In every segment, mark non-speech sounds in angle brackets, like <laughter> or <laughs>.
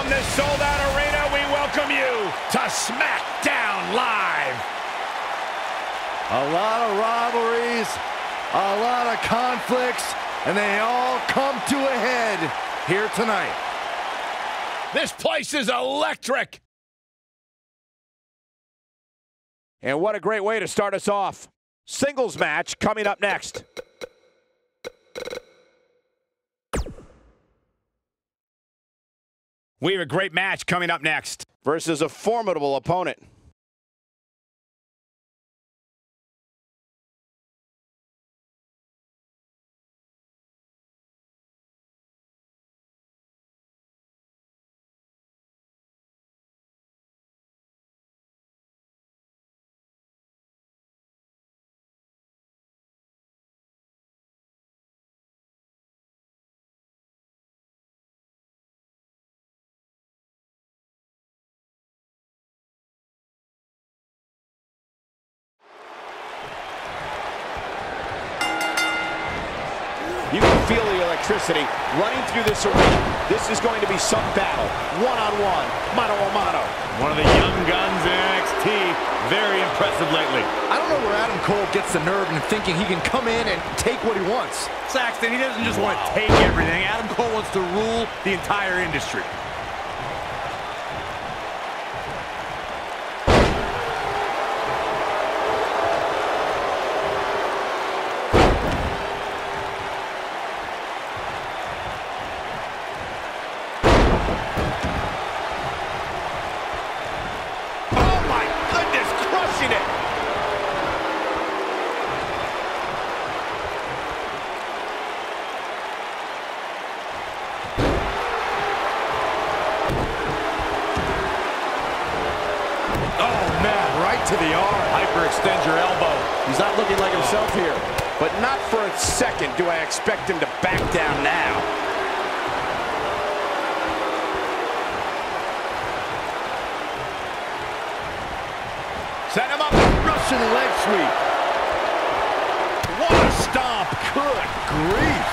From this sold-out arena, we welcome you to SmackDown Live. A lot of rivalries, a lot of conflicts, and they all come to a head here tonight. This place is electric. And what a great way to start us off. Singles match coming up next. We have a great match coming up next. Versus a formidable opponent. You can feel the electricity running through this arena. This is going to be some battle. One-on-one, mano-a-mano. One of the young guns in NXT. Very impressive lately. I don't know where Adam Cole gets the nerve in thinking he can come in and take what he wants. Saxton, he doesn't just want to take everything. Adam Cole wants to rule the entire industry. Oh my goodness, crushing it. Oh, man, right to the arm. Hyperextend your elbow. He's not looking like himself here. But not for a second do I expect him to back down now. Set him up. Russian leg sweep. What a stomp. Good grief.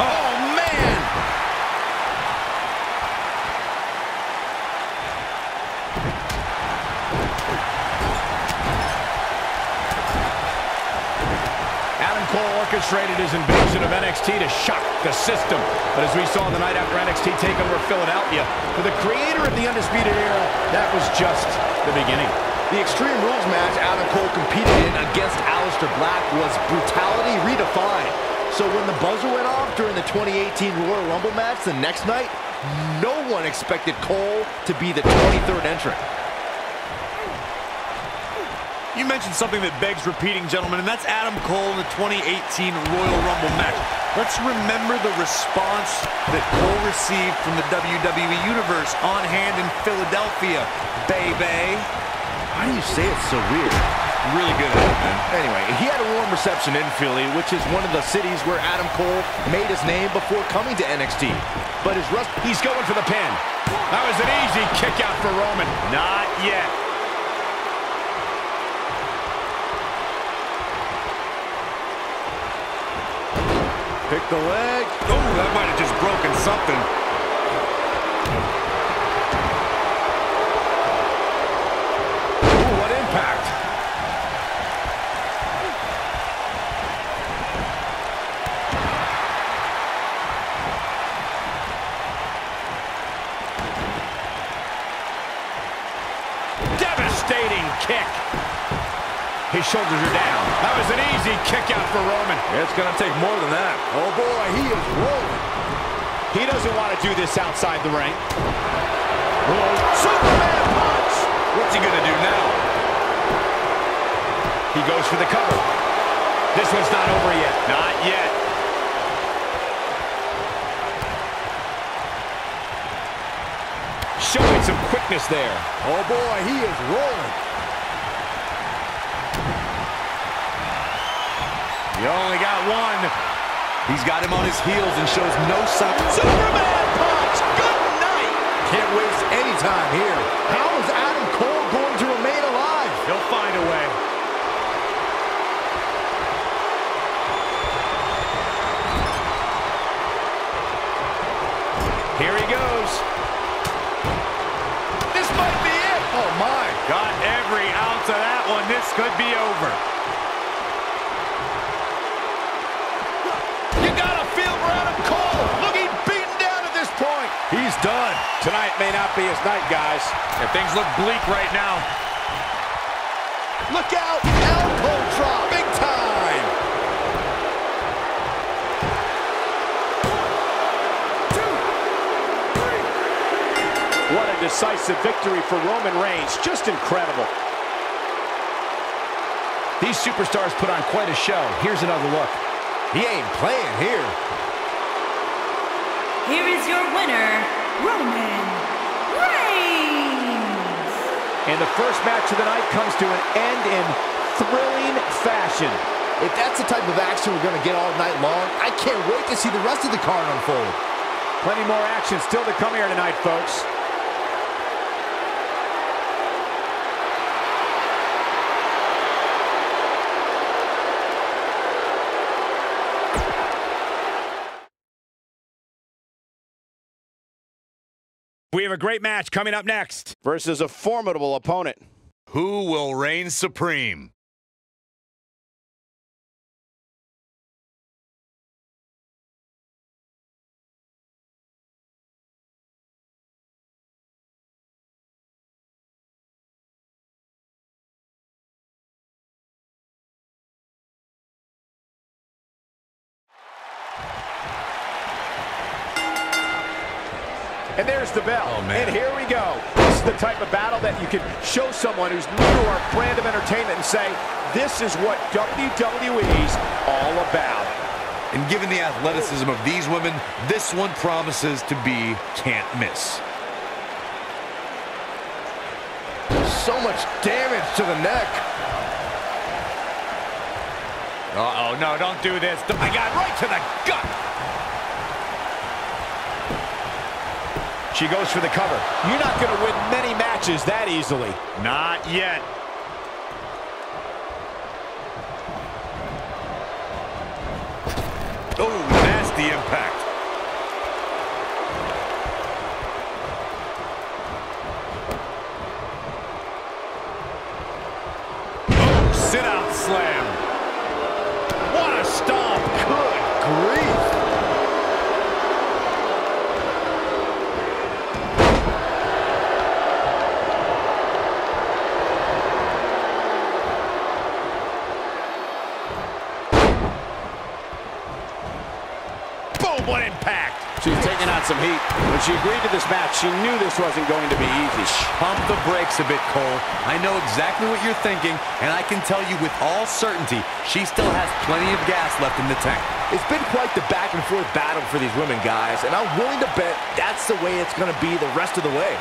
Oh, man. Adam Cole orchestrated his invasion of NXT to shock the system. But as we saw the night after NXT TakeOver Philadelphia, for the creator of the Undisputed Era, that was just the beginning. The Extreme Rules match Adam Cole competed in against Aleister Black was brutality redefined. So when the buzzer went off during the 2018 Royal Rumble match the next night, no one expected Cole to be the 23rd entrant. You mentioned something that begs repeating, gentlemen, and that's Adam Cole in the 2018 Royal Rumble match. Let's remember the response that Cole received from the WWE Universe on hand in Philadelphia, baby. Why do you say it's so weird? Really good at it, man. Anyway, he had a warm reception in Philly, which is one of the cities where Adam Cole made his name before coming to NXT. But his rust... He's going for the pin. That was an easy kick out for Roman. Not yet. Pick the leg. Oh, that might have just broken something. Ooh, what impact. Devastating kick. His shoulders are down. That was an easy kick out for Roman. It's going to take more than that. Oh, boy, he is rolling. He doesn't want to do this outside the ring. Superman punch. What's he gonna do now? He goes for the cover. This one's not over yet. Not yet. Showing some quickness there. Oh, boy, he is rolling. You only got one. He's got him on his heels and shows no sign. Superman punch! Good night! Can't waste any time here. How is Adam Cole going to remain alive? He'll find a way. Here he goes. This might be it. Oh, my. Got every ounce of that one. This could be over. He's done. Tonight may not be his night, guys. And things look bleak right now. Look out! Elbow drop! Big time. What a decisive victory for Roman Reigns. Just incredible. These superstars put on quite a show. Here's another look. He ain't playing here. Here is your winner, Roman Reigns. And the first match of the night comes to an end in thrilling fashion. If that's the type of action we're going to get all night long, I can't wait to see the rest of the card unfold. Plenty more action still to come here tonight, folks. Have a great match coming up next. Versus a formidable opponent. Who will reign supreme? And there's the bell. Oh, man. And here we go. This is the type of battle that you can show someone who's new to our brand of entertainment and say, this is what WWE's all about. And given the athleticism of these women, this one promises to be can't miss. So much damage to the neck. Uh-oh, no, don't do this. Oh, my God, right to the gut. She goes for the cover. You're not going to win many matches that easily. Not yet. Oh, nasty impact. What impact. She's taking on some heat. When she agreed to this match, she knew this wasn't going to be easy. Pump the brakes a bit, Cole. I know exactly what you're thinking, and I can tell you with all certainty, she still has plenty of gas left in the tank. It's been quite the back and forth battle for these women, guys, and I'm willing to bet that's the way it's going to be the rest of the way.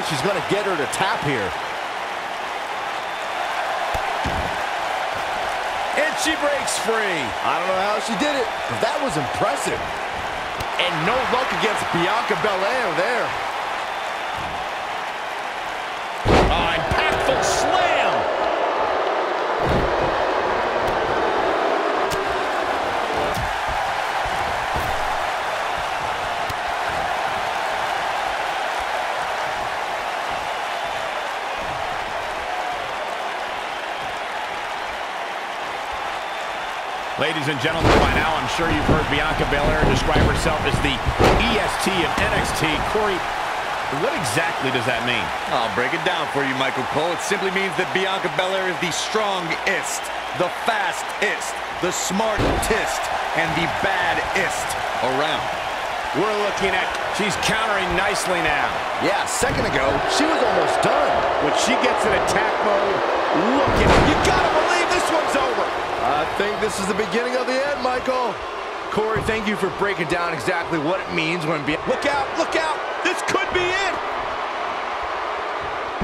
Like she's going to get her to tap here. And she breaks free. I don't know how she did it, but that was impressive. And no luck against Bianca Belair there. Oh, impactful slam. Ladies and gentlemen, by now I'm sure you've heard Bianca Belair describe herself as the EST of NXT. Corey, what exactly does that mean? I'll break it down for you, Michael Cole. It simply means that Bianca Belair is the strongest, the fastest, the smartest, and the baddest around. We're looking at, she's countering nicely now. Yeah, a second ago, she was almost done. When she gets in attack mode, look at it. You gotta believe this one's over. I think this is the beginning of the end, Michael. Corey, thank you for breaking down exactly what it means when... Be Look out, look out. This could be it.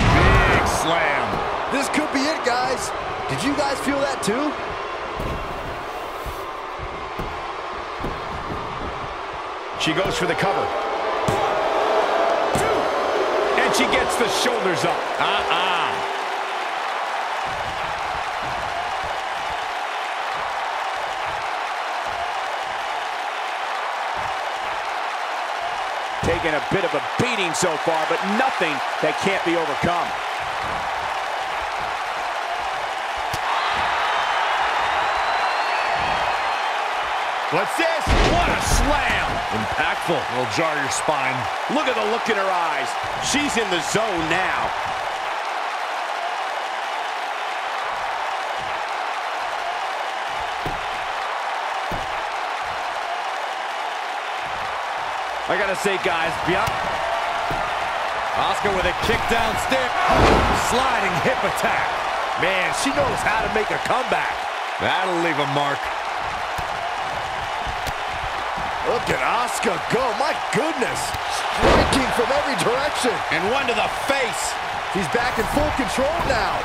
Big slam. this could be it, guys. Did you guys feel that too? She goes for the cover. And she gets the shoulders up. Uh-uh. Taking a bit of a beating so far, but nothing that can't be overcome. What's this? What a slam. Impactful. It'll jar your spine. Look at the look in her eyes. She's in the zone now. I gotta say, guys, Bianca... Asuka with a kick down stick. Sliding hip attack. Man, she knows how to make a comeback. That'll leave a mark. Look at Asuka go. My goodness. Striking from every direction. And one to the face. She's back in full control now.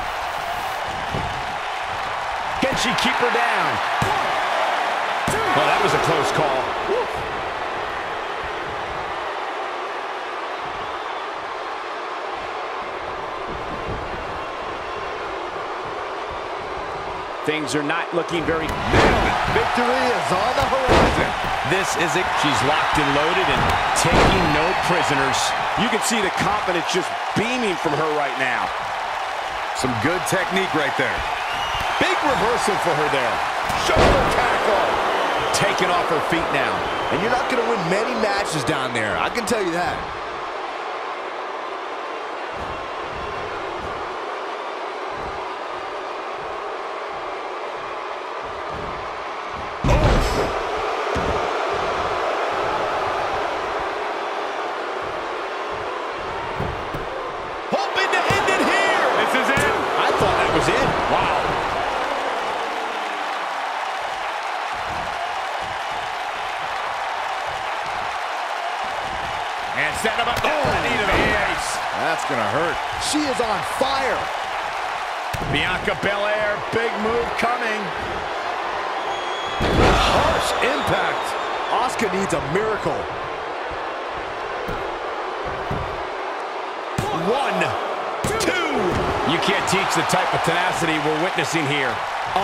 Can she keep her down? Well, that was a close call. Things are not looking very... Good. Victory is on the horizon. This is it. She's locked and loaded and taking no prisoners. You can see the confidence just beaming from her right now. Some good technique right there. Big reversal for her there. Shoulder tackle. Taken off her feet now. And you're not going to win many matches down there. I can tell you that. She is on fire. Bianca Belair, big move coming. Harsh impact. Asuka needs a miracle. One, two. You can't teach the type of tenacity we're witnessing here.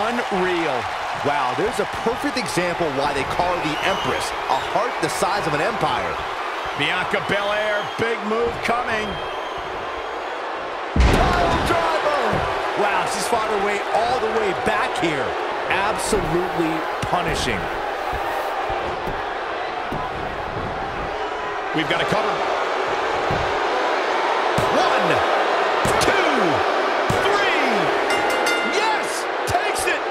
Unreal. Wow, there's a perfect example why they call her the Empress. A heart the size of an empire. Bianca Belair, big move coming. Wow, she's fought her way all the way back here. Absolutely punishing. We've got a cover. One, two, three. Yes, takes it.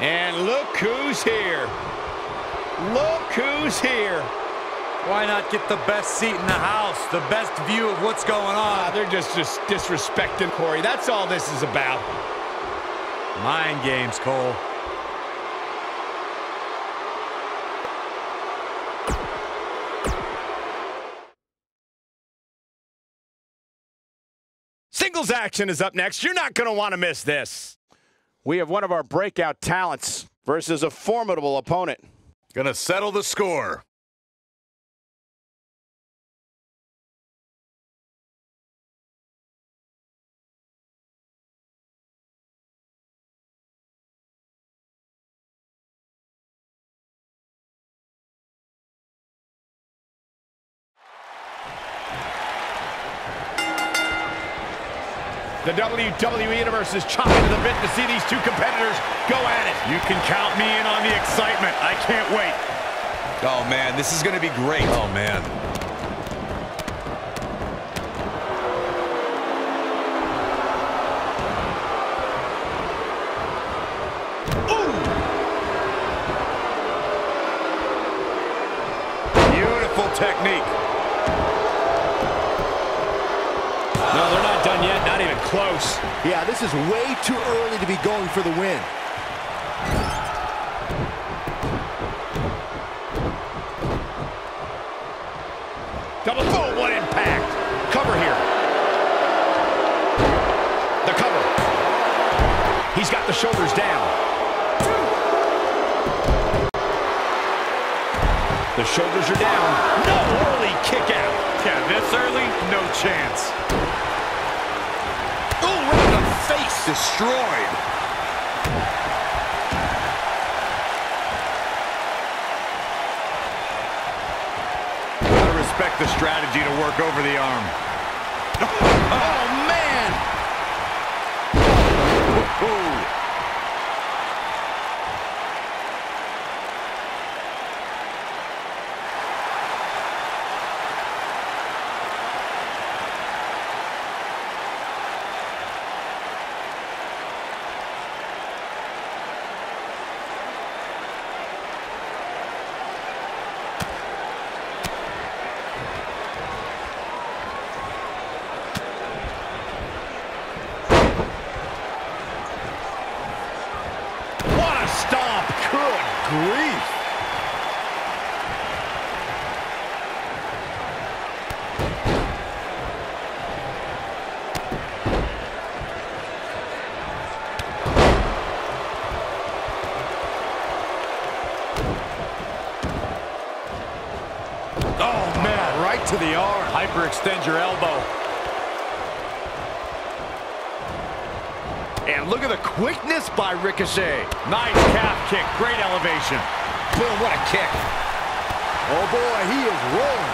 And look who's here. Look who's here. Why not get the best seat in the house, the best view of what's going Ah, on? they're just, just disrespecting Corey. That's all this is about. Mind games, Cole. Singles action is up next. You're not going to want to miss this. We have one of our breakout talents versus a formidable opponent. Gonna settle the score. WWE Universe is chopping to the bit to see these two competitors go at it. You can count me in on the excitement. I can't wait. Oh, man, this is going to be great. Oh, man. Close. Yeah, this is way too early to be going for the win. Double, boom, what impact. Cover here. The cover. He's got the shoulders down. The shoulders are down. No early kick out. Yeah, this early, no chance. Oh, right in the face. Destroyed. Gotta respect the strategy to work over the arm. <laughs> Oh, man. Ooh. What a stomp. Good grief. Oh, man, right to the arm. Hyperextend your elbow. And look at the quickness by Ricochet. Nice calf kick. Great elevation. Boom, what a kick. Oh boy, he is rolling.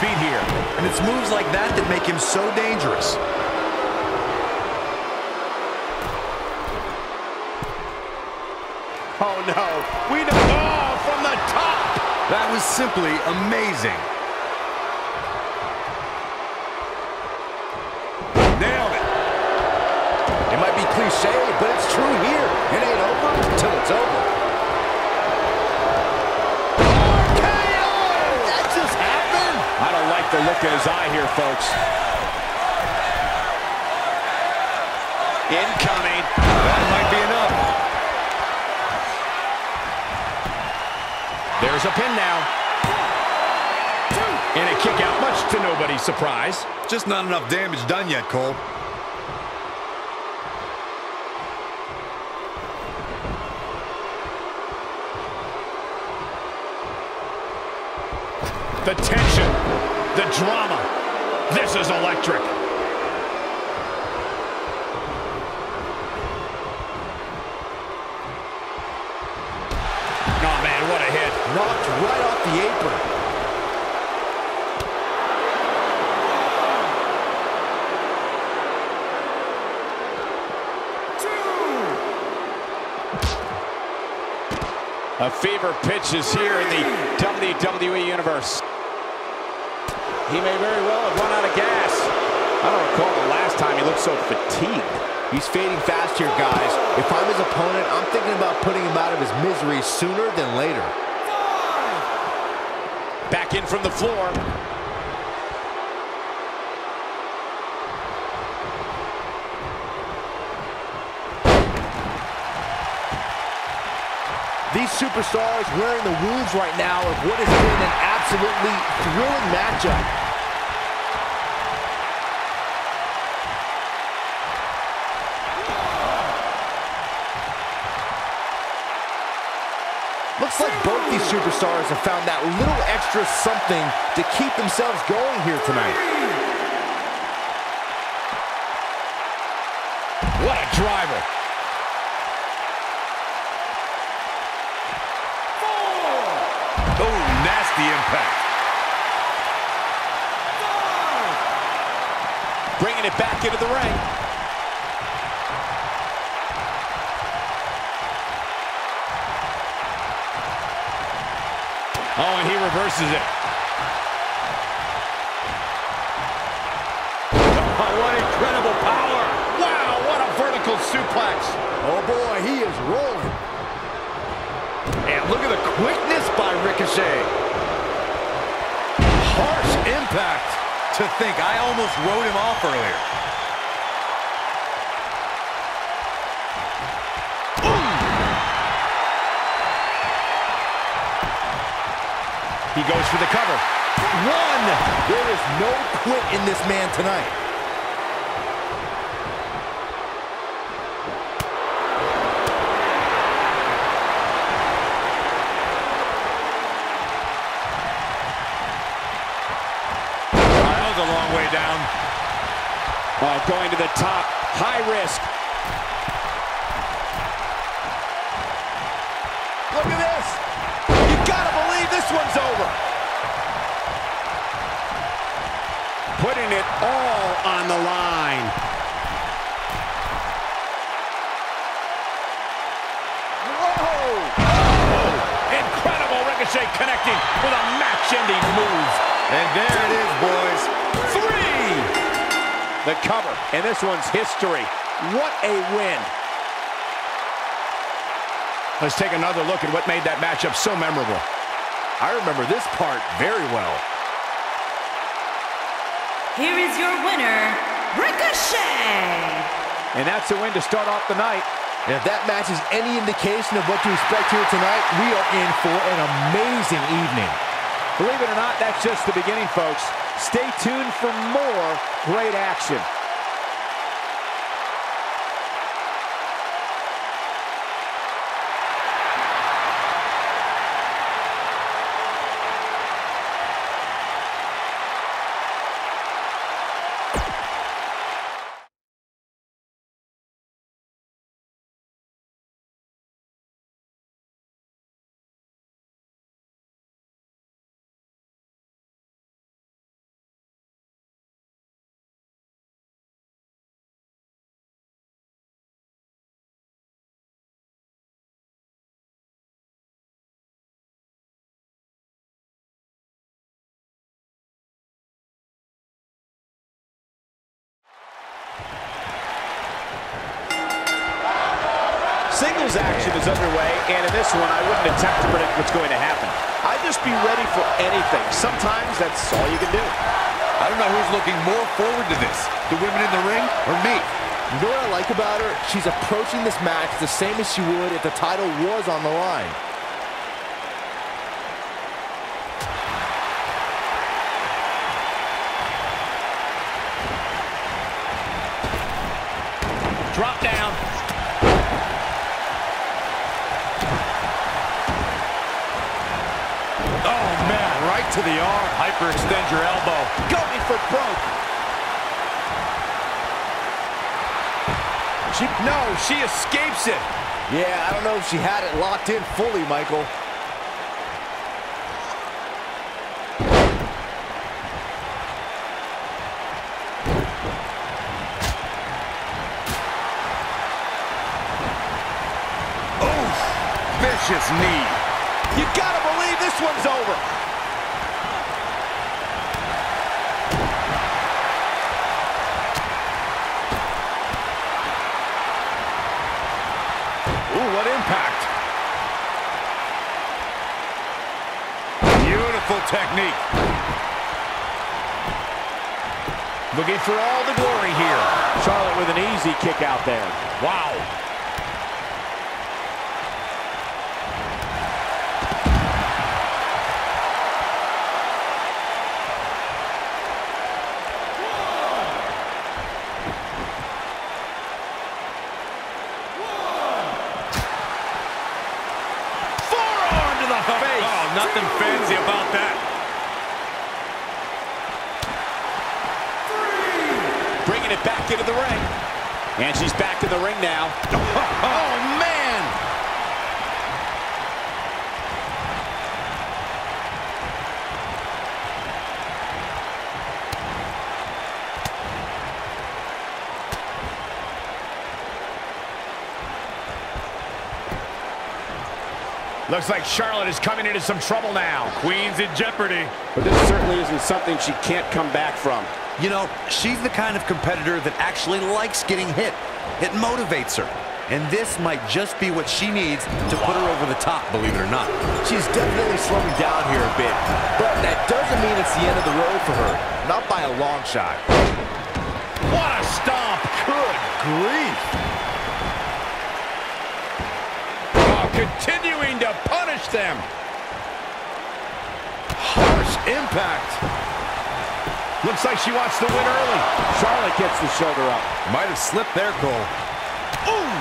Feet here. And it's moves like that that make him so dangerous. Oh, no. We know. Oh, from the top. That was simply amazing. The look in his eye here, folks. Incoming. That might be enough. There's a pin now. And a kick out, much to nobody's surprise. Just not enough damage done yet, Cole. The tension, the drama. This is electric. Oh, man, what a hit. Knocked right off the apron. A fever pitch is here in the WWE Universe. He may very well have run out of gas. I don't recall the last time he looked so fatigued. He's fading fast here, guys. If I'm his opponent, I'm thinking about putting him out of his misery sooner than later. Back in from the floor. These superstars wearing the wounds right now of what has been an absolutely thrilling matchup. Superstars have found that little extra something to keep themselves going here tonight. What a driver. Oh, nasty impact. Reverses it. Oh, what incredible power. Wow, what a vertical suplex. Oh boy, he is rolling. And look at the quickness by Ricochet. Harsh impact. To think, I almost wrote him off earlier. He goes for the cover. One. There is no quit in this man tonight. That was a long way down. Oh, going to the top. High risk. Putting it all on the line. Incredible Ricochet connecting with a match-ending move. And there it is, boys. Three. The cover. And this one's history. What a win. Let's take another look at what made that matchup so memorable. I remember this part very well. Here is your winner, Ricochet. And that's a win to start off the night. And if that match is any indication of what to expect here tonight, we are in for an amazing evening. Believe it or not, that's just the beginning, folks. Stay tuned for more great action. Singles action is underway, and in this one, I wouldn't attempt to predict what's going to happen. I'd just be ready for anything. Sometimes that's all you can do. I don't know who's looking more forward to this, the women in the ring or me. You know what I like about her? She's approaching this match the same as she would if the title was on the line. Drop down. Arm. Hyperextend your elbow. Going for broke. She, no, she escapes it. Yeah, I don't know if she had it locked in fully, Michael. Vicious knee. You gotta believe this one's over. Ooh, what impact. Beautiful technique. Looking for all the glory here. Charlotte with an easy kick out there. Wow. Forearm to Nothing fancy about that. Bringing it back into the ring. And she's back in the ring now. Oh, man! Looks like Charlotte is coming into some trouble now. Queen's in jeopardy. But this certainly isn't something she can't come back from. You know, she's the kind of competitor that actually likes getting hit. It motivates her. And this might just be what she needs to put her over the top, believe it or not. She's definitely slowing down here a bit. But that doesn't mean it's the end of the road for her. Not by a long shot. What a stomp. Good grief. Oh, continuing to punish them. Harsh impact. Looks like she wants to win early. Charlotte gets the shoulder up. Might have slipped there, Cole. Ooh.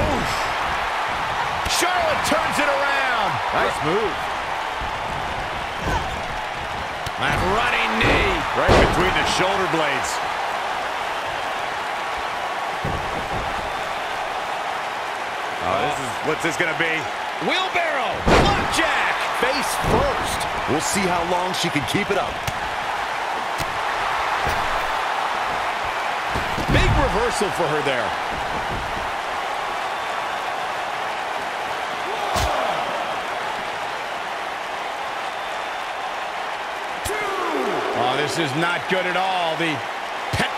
Oof. Charlotte turns it around. Nice move. That running knee. Right between the shoulder blades. Oh, this is what's this gonna be? Wheelbarrow. Blackjack. Face first. We'll see how long she can keep it up. Big reversal for her there. Oh, this is not good at all. The pet.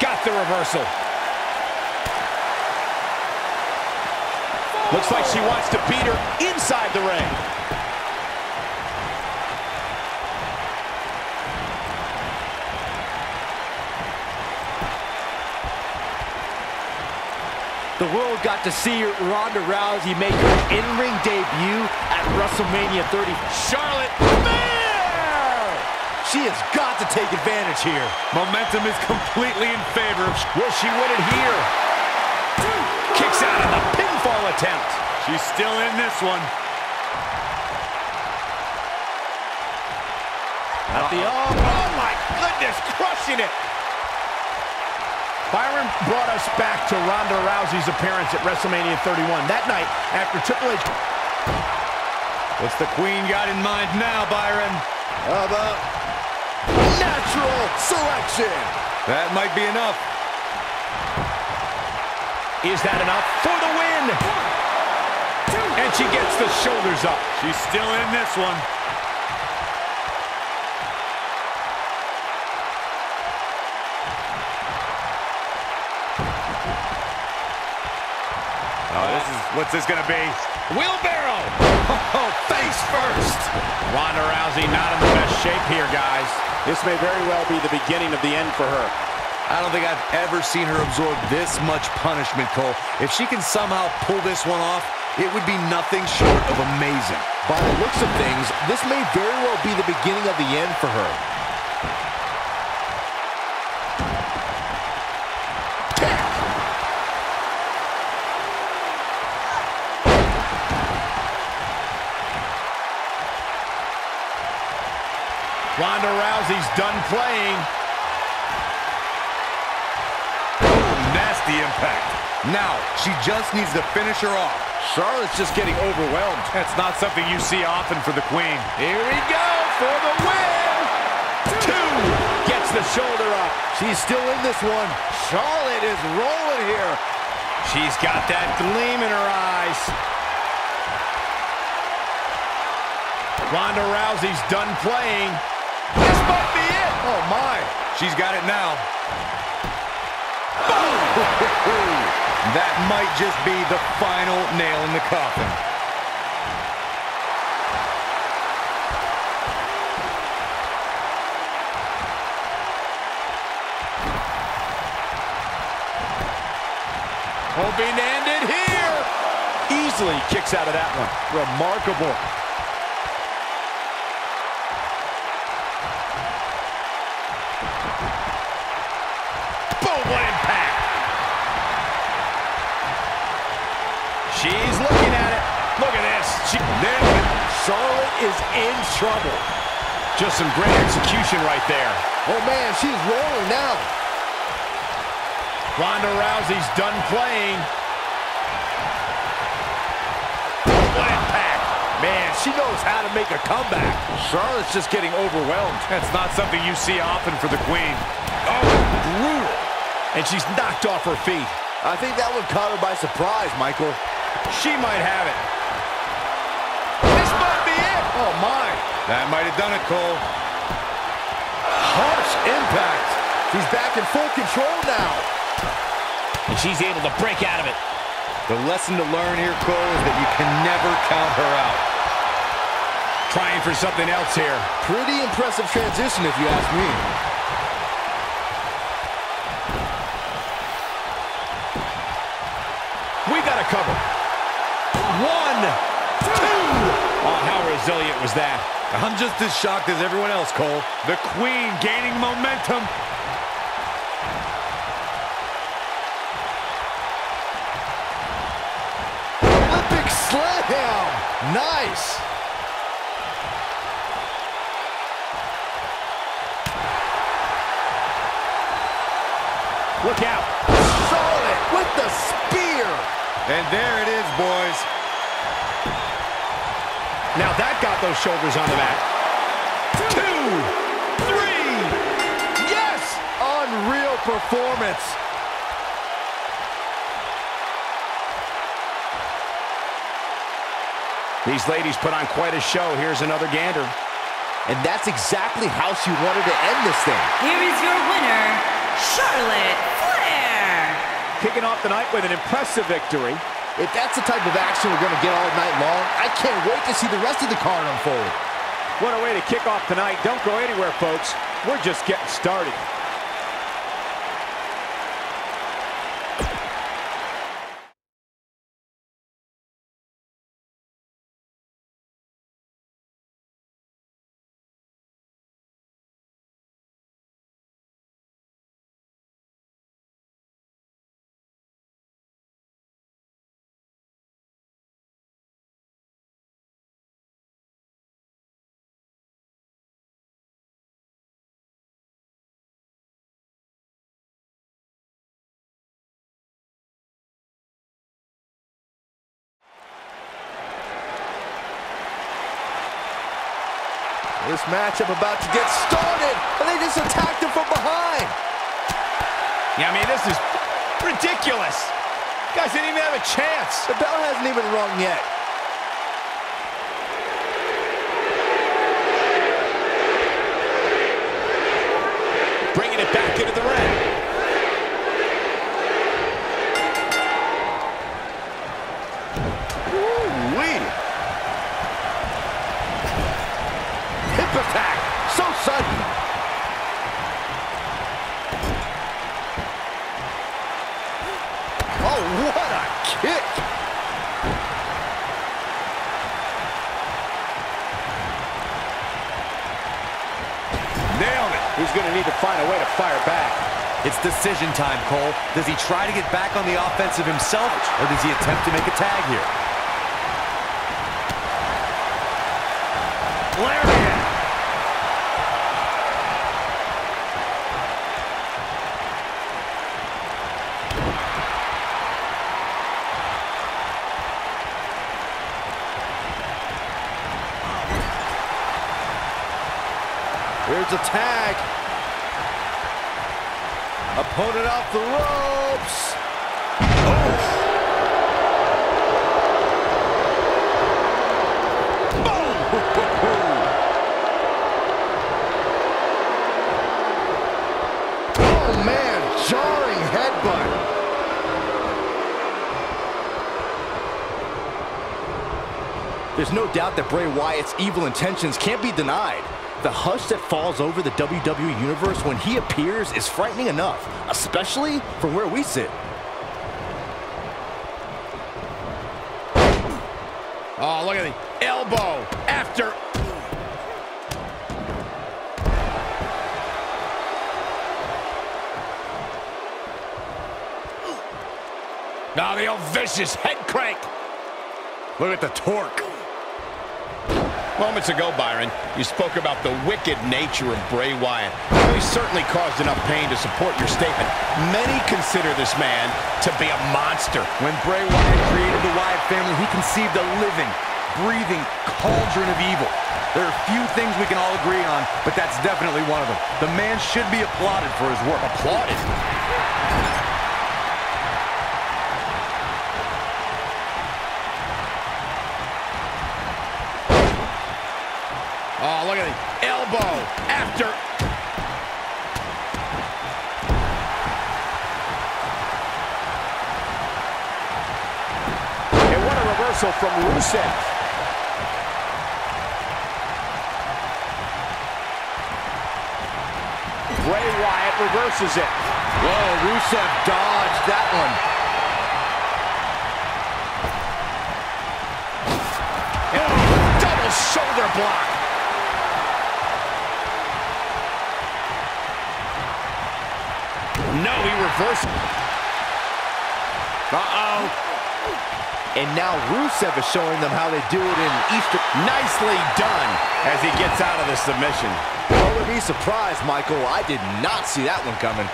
Got the reversal. Looks like she wants to beat her inside the ring. The world got to see Ronda Rousey make her in-ring debut at WrestleMania 30. Charlotte. There! She has got to take advantage here. Momentum is completely in favor of... Will she win it here? Kicks out of the pinfall attempt. She's still in this one. At the arm. Oh, my goodness. Crushing it. Byron brought us back to Ronda Rousey's appearance at WrestleMania 31. That night, after Triple H... What's the queen got in mind now, Byron? How about natural selection? That might be enough. Is that enough for the win? And she gets the shoulders up. She's still in this one. Oh, this is what's this gonna be? Wheelbarrow. <laughs> Oh, face first. Ronda Rousey not in the best shape here, guys. This may very well be the beginning of the end for her. I don't think I've ever seen her absorb this much punishment, Cole. If she can somehow pull this one off, it would be nothing short of amazing. By the looks of things, this may very well be the beginning of the end for her. Ronda Rousey's done playing. Nasty impact. Now, she just needs to finish her off. Charlotte's just getting overwhelmed. That's not something you see often for the queen. Here we go for the win. Two. Gets the shoulder up. She's still in this one. Charlotte is rolling here. She's got that gleam in her eyes. Ronda Rousey's done playing. This might be it. Oh, my. She's got it now. Boom! <laughs> that might just be the final nail in the coffin. Hoping to end it here. Easily kicks out of that one. Remarkable. Is in trouble. just some great execution right there. Oh, man, she's rolling now. Ronda Rousey's done playing. What impact. Man, she knows how to make a comeback. Charlotte's just getting overwhelmed. That's not something you see often for the Queen. Oh, brutal. And she's knocked off her feet. I think that one caught her by surprise, Michael. She might have it. Oh, my. That might have done it, Cole. Harsh impact. She's back in full control now. And she's able to break out of it. The lesson to learn here, Cole, is that you can never count her out. Trying for something else here. Pretty impressive transition, if you ask me. We got a cover. One, two. Oh, how resilient was that? I'm just as shocked as everyone else, Cole. The Queen gaining momentum. Olympic slam. Nice. Look out. Solid with the spear. And there it is, boys. Now that got those shoulders on the mat. Two, three. Yes! Unreal performance. These ladies put on quite a show. Here's another gander. And that's exactly how she wanted to end this thing. Here is your winner, Charlotte Flair. Kicking off the night with an impressive victory. If that's the type of action we're going to get all night long, I can't wait to see the rest of the card unfold. What a way to kick off tonight. Don't go anywhere, folks. We're just getting started. This matchup about to get started, and they just attacked him from behind. Yeah, I mean, this is ridiculous. Guys didn't even have a chance. The bell hasn't even rung yet. Bringing it back into the ring. Ooh-wee. Hip attack. So sudden. Oh, what a kick. Nailed it. He's going to need to find a way to fire back. It's decision time, Cole. Does he try to get back on the offensive himself, or does he attempt to make a tag here? Lariat. Here's a tag. Opponent off the ropes. Oh! <laughs> oh, man, jarring headbutt. There's no doubt that Bray Wyatt's evil intentions can't be denied. The hush that falls over the WWE Universe when he appears is frightening enough, especially from where we sit. Oh, look at the elbow after. Now the old vicious head crank. Look at the torque. Moments ago, Byron, you spoke about the wicked nature of Bray Wyatt. He certainly caused enough pain to support your statement. Many consider this man to be a monster. When Bray Wyatt created the Wyatt family, he conceived a living, breathing cauldron of evil. There are few things we can all agree on, but that's definitely one of them. The man should be applauded for his work. Applauded? Reversal from Rusev. Bray Wyatt reverses it. Whoa, Rusev dodged that one. Double shoulder block. No, he reversed. Uh-oh. And now Rusev is showing them how they do it in Eastern. Nicely done as he gets out of the submission. Don't let me surprised, Michael. I did not see that one coming.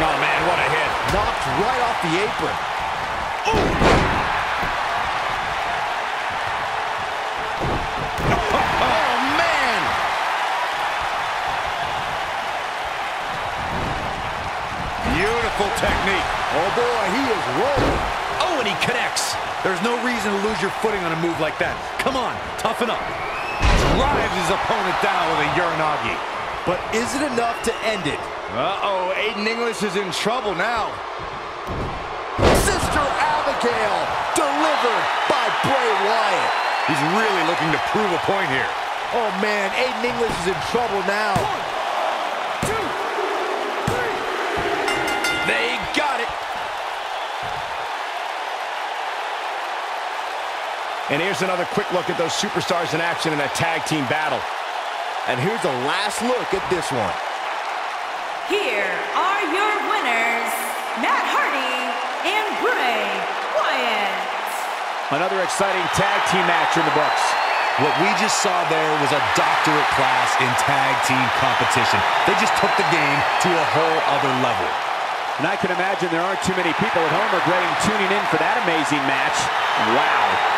Oh, man, what a hit. Knocked right off the apron. Beautiful technique. Oh, boy, he is rolling. Oh, and he connects. There's no reason to lose your footing on a move like that. Come on, toughen up. Drives his opponent down with a Uranage. But is it enough to end it? Uh-oh, Aiden English is in trouble now. Sister Abigail, delivered by Bray Wyatt. He's really looking to prove a point here. Oh, man, Aiden English is in trouble now. They And here's another quick look at those superstars in action in a tag team battle. And here's a last look at this one. Here are your winners, Matt Hardy and Bray Wyatt. Another exciting tag team match in the books. What we just saw there was a doctorate class in tag team competition. They just took the game to a whole other level. And I can imagine there aren't too many people at home regretting tuning in for that amazing match. Wow.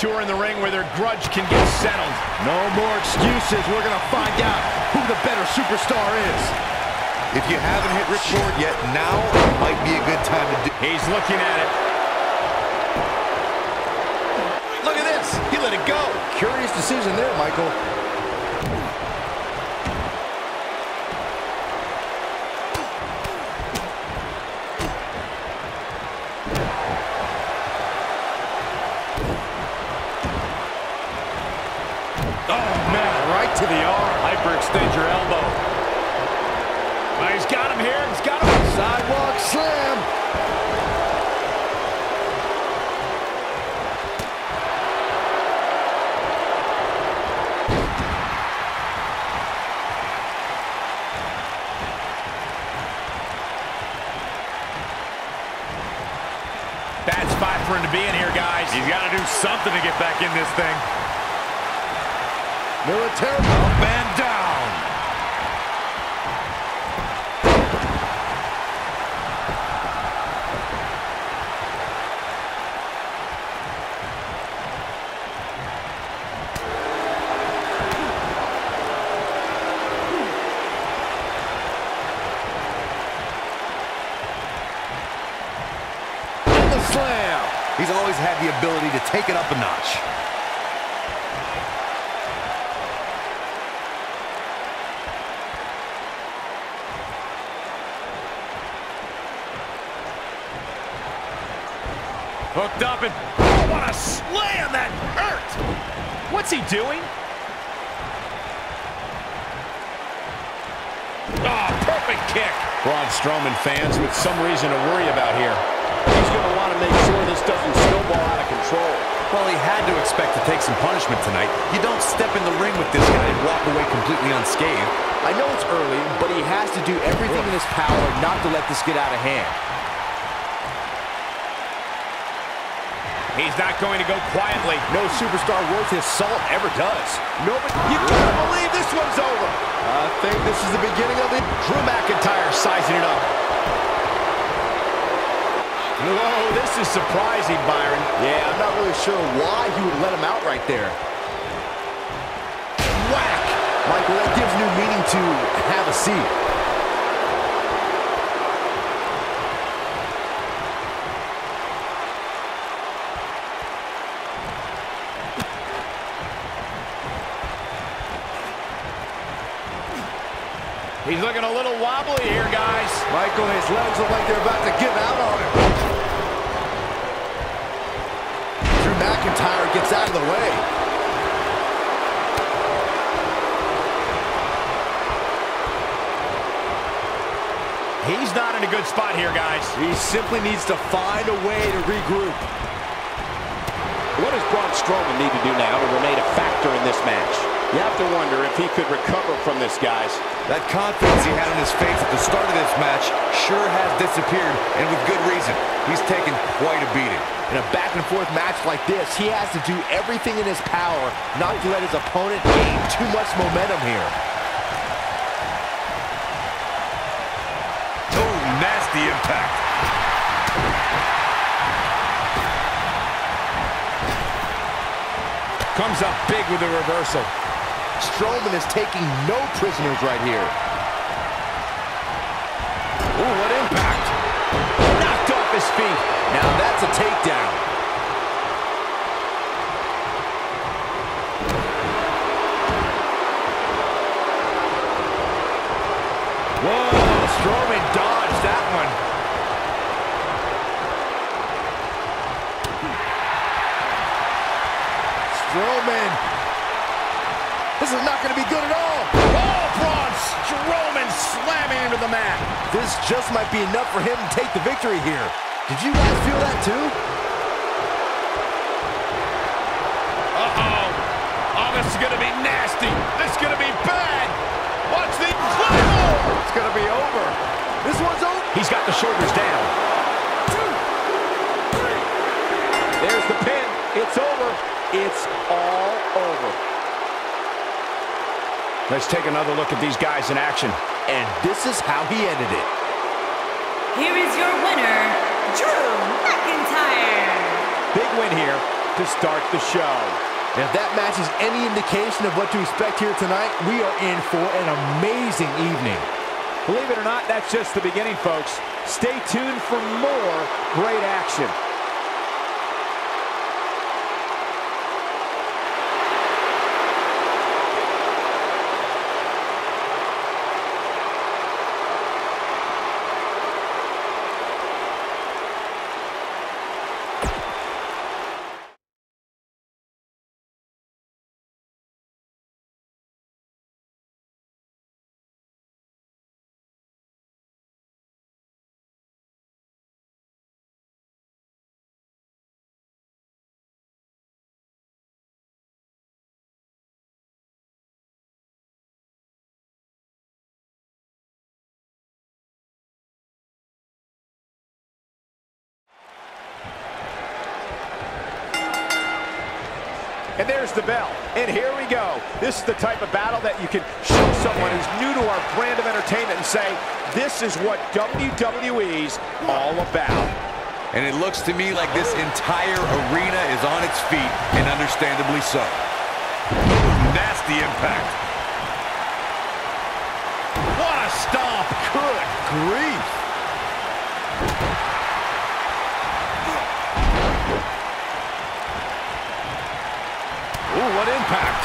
Two are in the ring where their grudge can get settled. No more excuses. We're going to find out who the better superstar is. If you haven't hit record yet, now might be a good time to do He's looking at it. Look at this. He let it go. Curious decision there, Michael. Oh, man, right to the arm. Hyperextend your elbow. Oh, he's got him here. He's got him. Sidewalk slam. Bad spot for him to be in here, guys. He's got to do something to get back in this thing. Military. Up and down. He's always had the ability to take it up a notch. Hooked up and... Oh, what a slam! That hurt! What's he doing? Oh, perfect kick. Braun Strowman fans with some reason to worry about here. He's going to want to make sure this doesn't snowball out of control. Well, he had to expect to take some punishment tonight. You don't step in the ring with this guy and walk away completely unscathed. I know it's early, but he has to do everything in his power not to let this get out of hand. He's not going to go quietly. No superstar worth his salt ever does. Nobody, you gotta believe this one's over. I think this is the beginning of it. Drew McIntyre sizing it up. Whoa, this is surprising, Byron. Yeah, I'm not really sure why he would let him out right there. Whack! Michael, that gives new meaning to have a seat. He's looking a little wobbly here, guys. Michael, his legs look like they're about to give out on him. Drew McIntyre gets out of the way. He's not in a good spot here, guys. He simply needs to find a way to regroup. What does Braun Strowman need to do now to remain a factor in this match? You have to wonder if he could recover from this, guys. That confidence he had in his face at the start of this match sure has disappeared, and with good reason. He's taken quite a beating. In a back-and-forth match like this, he has to do everything in his power not to let his opponent gain too much momentum here. Oh, nasty impact. Comes up big with a reversal. Strowman is taking no prisoners right here. Ooh, what impact. Knocked off his feet. Now that's a takedown. Whoa, Strowman dodged that one. Strowman. This is not going to be good at all. Oh, Braun Strowman slamming into the mat. This just might be enough for him to take the victory here. Did you guys feel that too? Uh-oh. Oh, this is going to be nasty. This is going to be bad. Watch the... Oh, It's going to be over. This one's over. He's got the shoulders down. There's the pin. It's over. It's all over. Let's take another look at these guys in action. And this is how he ended it. Here is your winner, Drew McIntyre. Big win here to start the show. And if that matches any indication of what to expect here tonight, we are in for an amazing evening. Believe it or not, that's just the beginning, folks. Stay tuned for more great action. And there's the bell. And here we go. This is the type of battle that you can show someone who's new to our brand of entertainment and say, this is what WWE's all about. And it looks to me like this entire arena is on its feet, and understandably so. Nasty impact. What a stomp. Good grief. Ooh, what impact.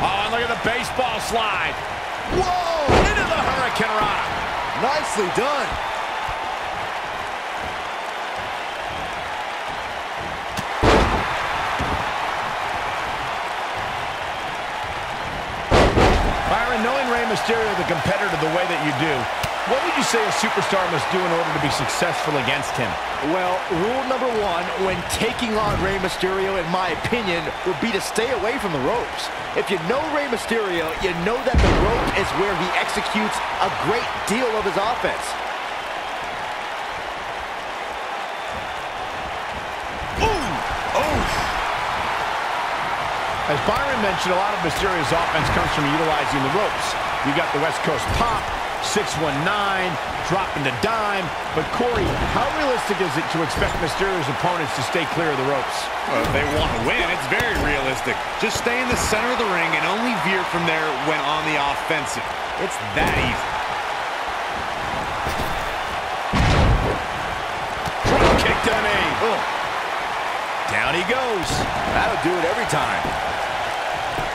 Oh, and look at the baseball slide. Whoa! Into the Hurricanrana. Nicely done. Byron, knowing Rey Mysterio the competitor the way that you do, what would you say a superstar must do in order to be successful against him? Well, rule number one when taking on Rey Mysterio, in my opinion, would be to stay away from the ropes. If you know Rey Mysterio, you know that the rope is where he executes a great deal of his offense. As Byron mentioned, a lot of Mysterio's offense comes from utilizing the ropes. You got the West Coast pop, 619, dropping the dime. But Corey, how realistic is it to expect Mysterio's opponents to stay clear of the ropes? Well, if they want to win, it's very realistic. Just stay in the center of the ring and only veer from there when on the offensive. It's that easy. Drop kick to the knee. Oh. Down he goes. That'll do it every time.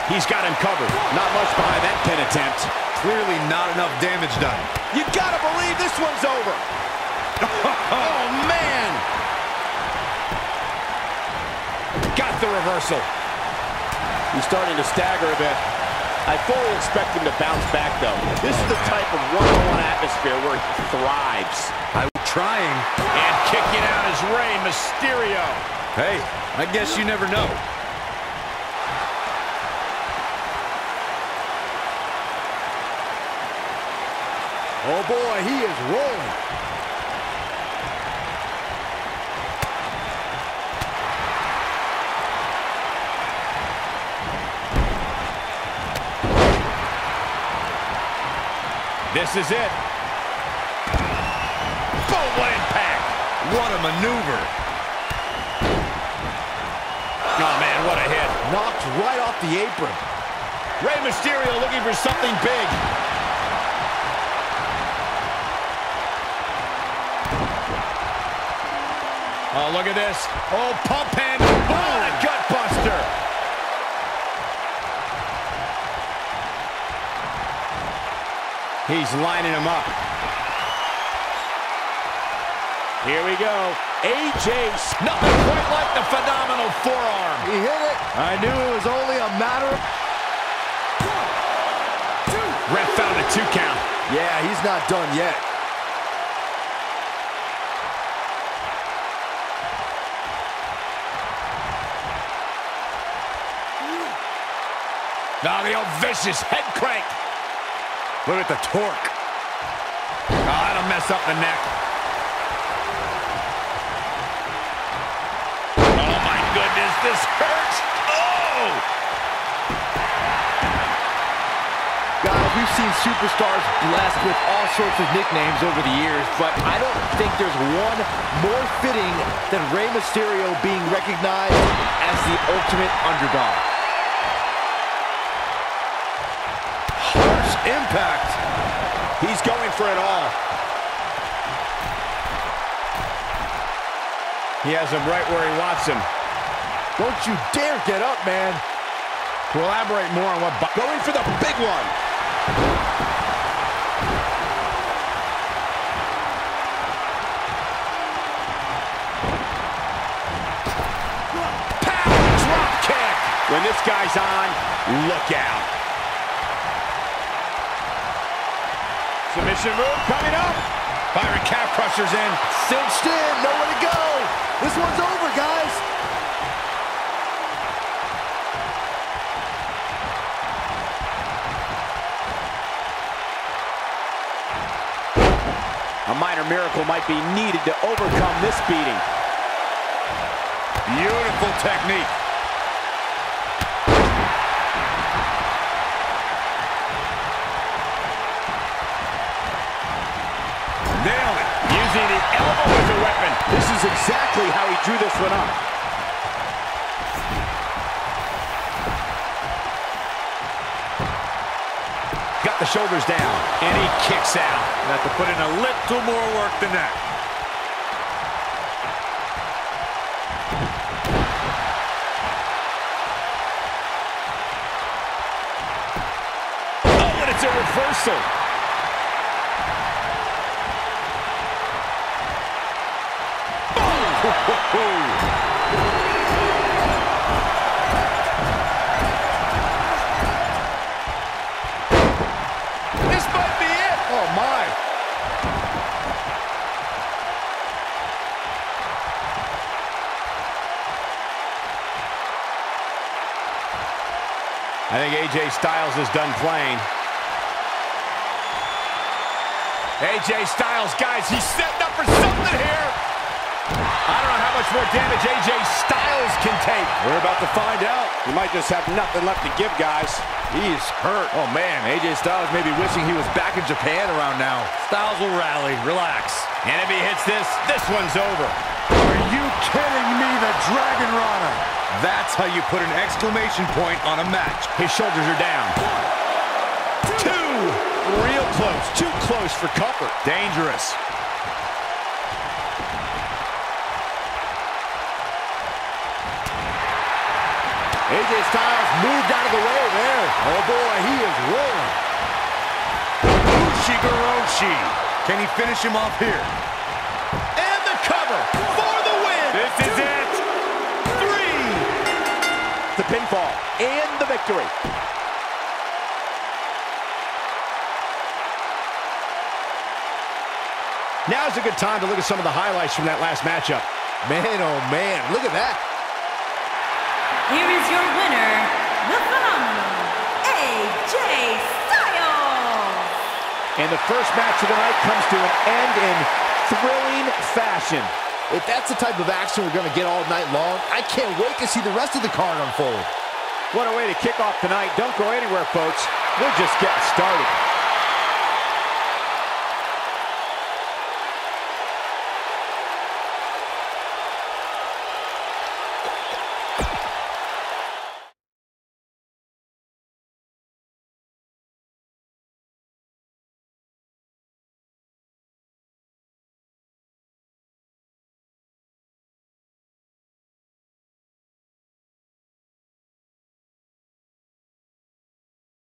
He's got him covered. Not much behind that pin attempt. Clearly not enough damage done. You gotta believe this one's over. <laughs> Oh, man! Got the reversal. He's starting to stagger a bit. I fully expect him to bounce back, though. This is the type of one-on-one atmosphere where he thrives. I'm trying. And kicking out is Rey Mysterio. Hey, I guess you never know. Oh boy, he is rolling. This is it. Boom, what impact. What a maneuver. Oh, man, what a hit. Knocked right off the apron. Rey Mysterio looking for something big. Oh, look at this. Oh, pump handle. Oh, a gut buster. He's lining him up. Here we go. AJ, nothing quite like the phenomenal forearm. He hit it. I knew it was only a matter of... Ref found a two count. Yeah, he's not done yet. Now the old vicious head crank. Look at the torque. Oh, that'll mess up the neck. Oh, my goodness, this hurts. Oh! Guys, we've seen superstars blessed with all sorts of nicknames over the years, but I don't think there's one more fitting than Rey Mysterio being recognized as the ultimate underdog. Impact. He's going for it all. He has him right where he wants him. Don't you dare get up, man. To elaborate more on what... Going for the big one. Power drop kick. When this guy's on, look out. Submission move coming up. Byron calf crushers in. Cinched in, nowhere to go. This one's over, guys. A minor miracle might be needed to overcome this beating. Beautiful technique. elbow is a weapon. This is exactly how he drew this one up. Got the shoulders down, and he kicks out. Have to put in a little more work than that. Oh, and it's a reversal. Styles is done playing. AJ Styles, guys, he's setting up for something here. I don't know how much more damage AJ Styles can take. We're about to find out. He might just have nothing left to give, guys. He's hurt. Oh, man. AJ Styles may be wishing he was back in Japan around now. Styles will rally. Relax. And if he hits this, this one's over. Are you kidding me? The Dragon Rana. That's how you put an exclamation point on a match. His shoulders are down. Two. Real close. Too close for comfort. Dangerous. AJ Styles moved out of the way there. Oh, boy, he is rolling. Ushigoroshi. Can he finish him off here? This is it. Three. The pinfall and the victory. Now's a good time to look at some of the highlights from that last matchup. Man, oh, man. Look at that. Here is your winner, the phenomenal AJ Styles. And the first match of the night comes to an end in thrilling fashion. If that's the type of action we're going to get all night long, I can't wait to see the rest of the card unfold. What a way to kick off tonight. Don't go anywhere, folks. We're just getting started.